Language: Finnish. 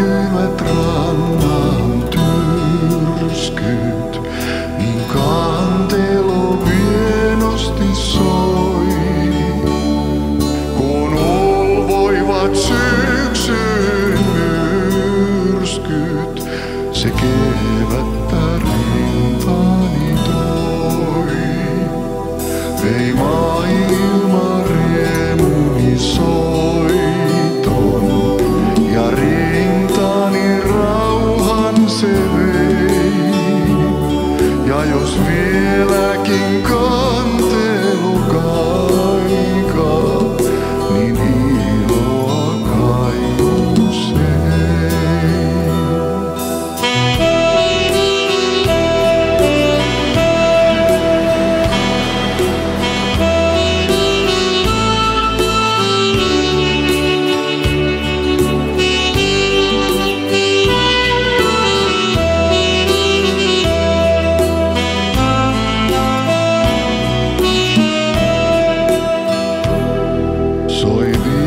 kärjyivät rannan tyrskyt, niin kantelo vienosti soi. Kun ulvoivat syksyn myrskyt, se kertoo. feel like 所以